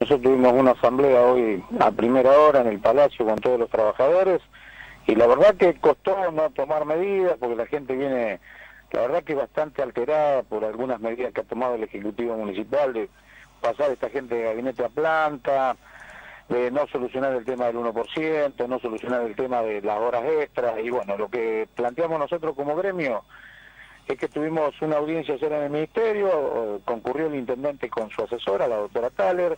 Nosotros tuvimos una asamblea hoy a primera hora en el Palacio con todos los trabajadores y la verdad que costó no tomar medidas porque la gente viene, la verdad que bastante alterada por algunas medidas que ha tomado el Ejecutivo Municipal de pasar esta gente de gabinete a planta, de no solucionar el tema del 1%, no solucionar el tema de las horas extras. Y bueno, lo que planteamos nosotros como gremio es que tuvimos una audiencia ayer en el Ministerio, concurrió el intendente con su asesora, la doctora Thaler,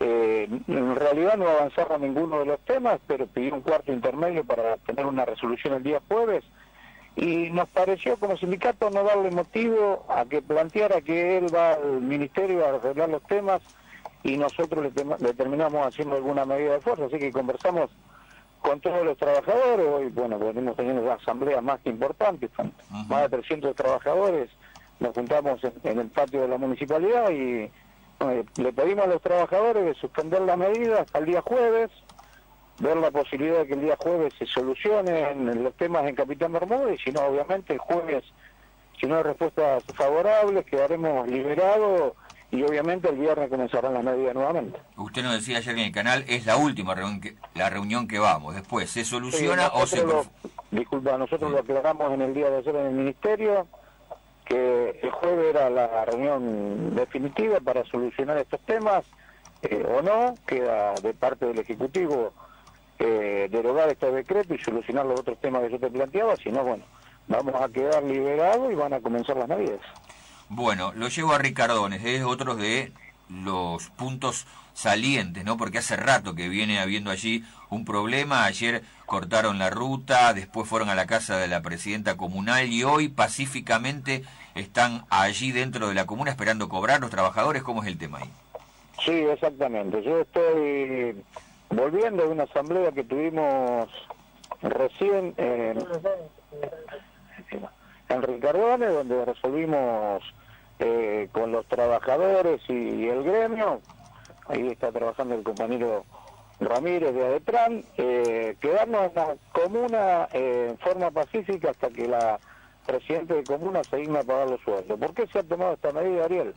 eh, en realidad no avanzaba ninguno de los temas, pero pidió un cuarto intermedio para tener una resolución el día jueves. Y nos pareció como sindicato no darle motivo a que planteara que él va al ministerio a arreglar los temas y nosotros le, terminamos haciendo alguna medida de fuerza, así que conversamos con todos los trabajadores, hoy bueno, venimos teniendo una asamblea más que importante, más de 300 trabajadores, nos juntamos en el patio de la municipalidad y eh, le pedimos a los trabajadores de suspender la medida hasta el día jueves, ver la posibilidad de que el día jueves se solucionen los temas en Capitán Bermúdez, y si no, obviamente el jueves, si no hay respuestas favorables, quedaremos liberados y obviamente el viernes comenzarán las medidas nuevamente. Usted nos decía ayer en el canal, es la última reunión que, la reunión que vamos, después, ¿se soluciona o se...? disculpa, nosotros lo aclaramos en el día de ayer en el Ministerio, que el jueves era la reunión definitiva para solucionar estos temas, eh, o no, queda de parte del Ejecutivo eh, derogar este decreto y solucionar los otros temas que yo te planteaba, si no, bueno, vamos a quedar liberados y van a comenzar las medidas. Bueno, lo llevo a Ricardones, es otro de los puntos salientes, ¿no? Porque hace rato que viene habiendo allí un problema. Ayer cortaron la ruta, después fueron a la casa de la presidenta comunal y hoy pacíficamente están allí dentro de la comuna esperando cobrar los trabajadores. ¿Cómo es el tema ahí? Sí, exactamente. Yo estoy volviendo de una asamblea que tuvimos recién en, en Ricardones, donde resolvimos eh, con los trabajadores y, el gremio, ahí está trabajando el compañero Ramírez de Adetran, eh, quedarnos en la comuna eh, en forma pacífica hasta que la presidente de comuna se digna a pagar los sueldos. ¿Por qué se ha tomado esta medida, Ariel?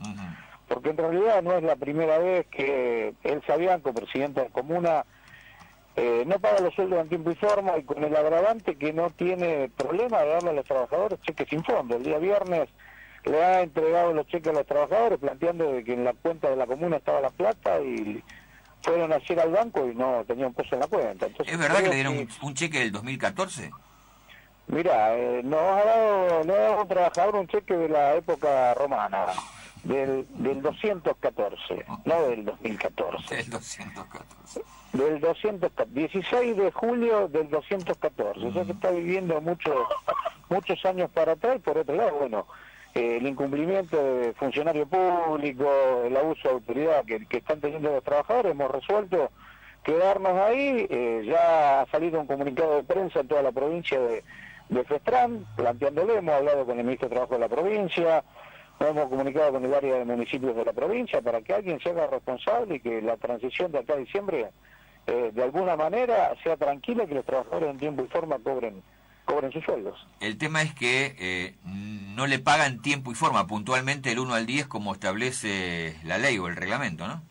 Porque en realidad no es la primera vez que el Sabianco, presidente de comuna, eh, no paga los sueldos en tiempo y forma y con el agravante que no tiene problema de darle a los trabajadores cheques sin fondo. El día viernes le ha entregado los cheques a los trabajadores planteando de que en la cuenta de la comuna estaba la plata y fueron a ir al banco y no tenían peso en la cuenta. ¿Es verdad que le dieron un, cheque del 2014? Mira, eh, nos ha dado, nos ha dado trabajador un cheque de la época romana, del, del 214, no del 2014. Del 214. Del 214, 16 de julio del 214. O sea que está viviendo muchos muchos años para atrás por otro lado, bueno, eh, el incumplimiento de funcionario público, el abuso de autoridad que, están teniendo los trabajadores, hemos resuelto quedarnos ahí. Eh, ya ha salido un comunicado de prensa en toda la provincia de, de Festrán, planteándole, hemos hablado con el ministro de Trabajo de la provincia, nos hemos comunicado con el área de municipios de la provincia para que alguien se haga responsable y que la transición de acá a diciembre eh, de alguna manera sea tranquila y que los trabajadores en tiempo y forma cobren cobren sus sueldos. El tema es que eh, no le pagan tiempo y forma puntualmente el 1 al 10 como establece la ley o el reglamento, ¿no?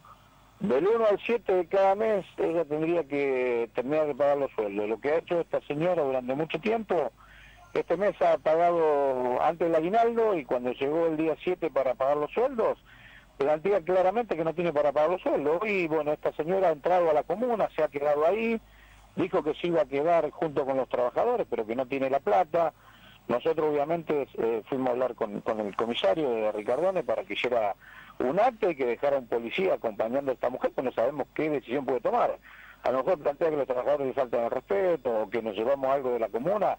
Del 1 al 7 de cada mes ella tendría que terminar de pagar los sueldos. Lo que ha hecho esta señora durante mucho tiempo, este mes ha pagado antes el aguinaldo y cuando llegó el día 7 para pagar los sueldos, plantea claramente que no tiene para pagar los sueldos. Y bueno, esta señora ha entrado a la comuna, se ha quedado ahí, dijo que se iba a quedar junto con los trabajadores, pero que no tiene la plata. Nosotros obviamente eh, fuimos a hablar con, el comisario de Ricardone para que hiciera un acto y que dejara un policía acompañando a esta mujer, pues no sabemos qué decisión puede tomar. A lo mejor plantea que los trabajadores le faltan el respeto o que nos llevamos algo de la comuna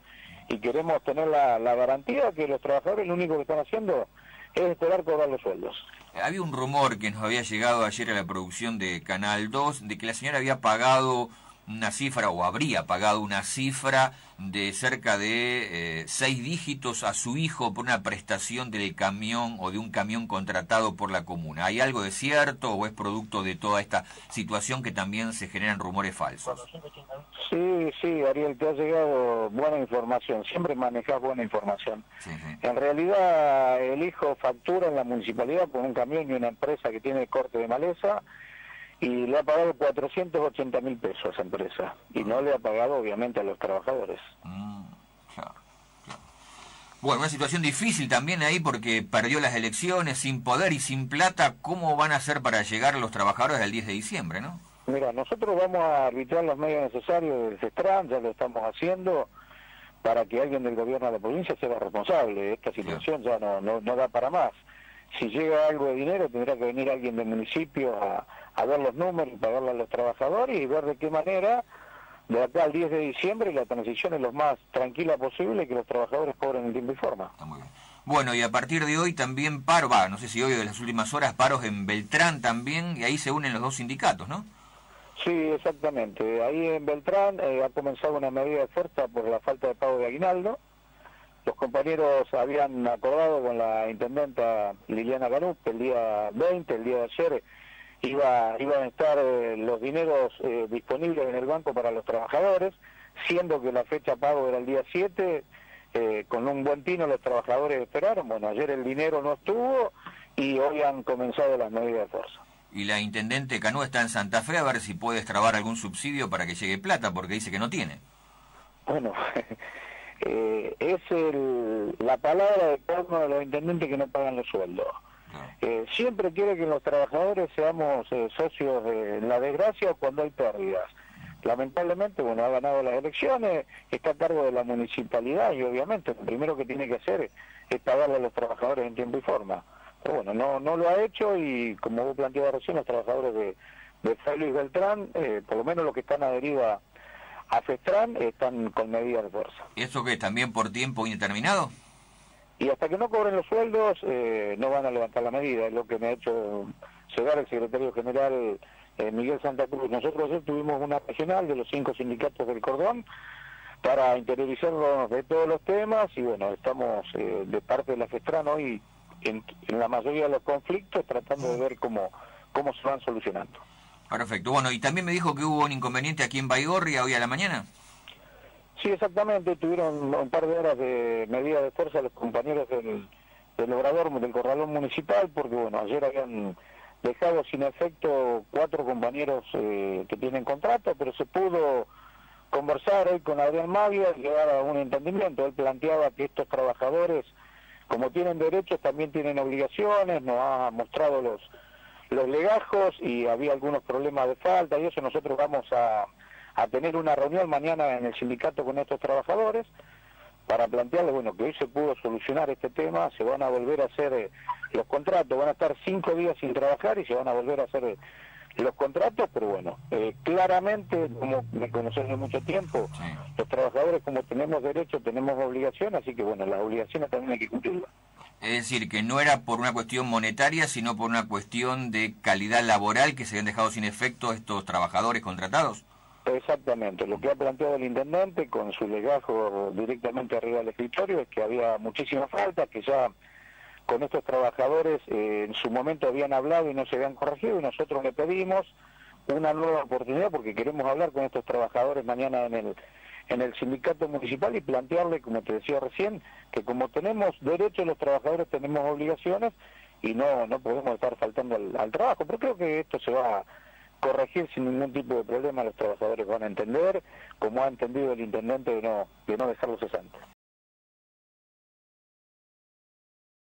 y queremos tener la, garantía que los trabajadores lo único que están haciendo es esperar cobrar los sueldos. Había un rumor que nos había llegado ayer a la producción de Canal 2 de que la señora había pagado una cifra o habría pagado una cifra de cerca de eh, seis dígitos a su hijo por una prestación del camión o de un camión contratado por la comuna. ¿Hay algo de cierto o es producto de toda esta situación que también se generan rumores falsos? Sí, sí, Ariel, te ha llegado buena información. Siempre manejas buena información. En realidad, el hijo factura en la municipalidad con un camión y una empresa que tiene corte de maleza y le ha pagado 480 mil pesos a esa empresa y no le ha pagado obviamente a los trabajadores. Mm, bueno, una situación difícil también ahí porque perdió las elecciones sin poder y sin plata. ¿Cómo van a hacer para llegar los trabajadores el 10 de diciembre, no? Mira, nosotros vamos a arbitrar los medios necesarios del CESTRAN, ya lo estamos haciendo, para que alguien del gobierno de la provincia sea responsable. Esta situación ya no, no, no da para más si llega algo de dinero tendrá que venir alguien del municipio a, ver los números y pagarle a los trabajadores y ver de qué manera de acá al 10 de diciembre la transición es lo más tranquila posible y que los trabajadores cobren en tiempo y forma. Bueno, y a partir de hoy también paro, va, no sé si hoy o de las últimas horas, paros en Beltrán también, y ahí se unen los dos sindicatos, ¿no? Sí, exactamente. Ahí en Beltrán eh, ha comenzado una medida de fuerza por la falta de pago de aguinaldo. Compañeros habían acordado con la intendenta Liliana Canup el día 20, el día de ayer, iba, iban a estar eh, los dineros eh, disponibles en el banco para los trabajadores, siendo que la fecha pago era el día 7, eh, con un buen tino los trabajadores esperaron, bueno, ayer el dinero no estuvo y hoy han comenzado las medidas de fuerza. Y la intendente Canú está en Santa Fe a ver si puede extrabar algún subsidio para que llegue plata, porque dice que no tiene. Bueno, eh, es el, la palabra de uno de los intendentes que no pagan los sueldos. Eh, siempre quiere que los trabajadores seamos eh, socios de la desgracia cuando hay pérdidas. Lamentablemente, bueno, ha ganado las elecciones, está a cargo de la municipalidad y obviamente lo primero que tiene que hacer es pagarle a los trabajadores en tiempo y forma. Pero bueno, no, no lo ha hecho y como vos planteabas recién, los trabajadores de, de Félix Beltrán, eh, por lo menos los que están adheridos a a FESTRAN están con medidas de fuerza. ¿Y eso qué? ¿También por tiempo indeterminado? Y hasta que no cobren los sueldos eh, no van a levantar la medida, es lo que me ha hecho llegar el secretario general eh, Miguel Santa Cruz. Nosotros tuvimos una regional de los cinco sindicatos del cordón para interiorizarnos de todos los temas y bueno, estamos eh, de parte de la FESTRAN hoy en, en la mayoría de los conflictos tratando de ver cómo, cómo se van solucionando. Perfecto. Bueno, y también me dijo que hubo un inconveniente aquí en Baigorria hoy a la mañana. Sí, exactamente. Tuvieron un par de horas de medida de fuerza los compañeros del, del obrador, del corralón municipal, porque bueno, ayer habían dejado sin efecto cuatro compañeros eh, que tienen contrato, pero se pudo conversar hoy con Adrián Magia y llegar a un entendimiento. Él planteaba que estos trabajadores, como tienen derechos, también tienen obligaciones, nos ha mostrado los los legajos y había algunos problemas de falta y eso nosotros vamos a, a tener una reunión mañana en el sindicato con estos trabajadores para plantearles, bueno, que hoy se pudo solucionar este tema, se van a volver a hacer eh, los contratos, van a estar cinco días sin trabajar y se van a volver a hacer eh, los contratos, pero bueno, eh, claramente, como me conocen hace mucho tiempo, los trabajadores como tenemos derecho, tenemos obligación, así que bueno, las obligaciones también hay que cumplirlas. Es decir, que no era por una cuestión monetaria, sino por una cuestión de calidad laboral que se habían dejado sin efecto estos trabajadores contratados. Exactamente, lo que ha planteado el intendente con su legajo directamente arriba del escritorio es que había muchísima falta, que ya con estos trabajadores eh, en su momento habían hablado y no se habían corregido y nosotros le pedimos una nueva oportunidad porque queremos hablar con estos trabajadores mañana en el en el sindicato municipal y plantearle, como te decía recién, que como tenemos derechos los trabajadores tenemos obligaciones y no no podemos estar faltando al, al trabajo. Pero creo que esto se va a corregir sin ningún tipo de problema, los trabajadores van a entender, como ha entendido el intendente de no, de no dejarlo cesante.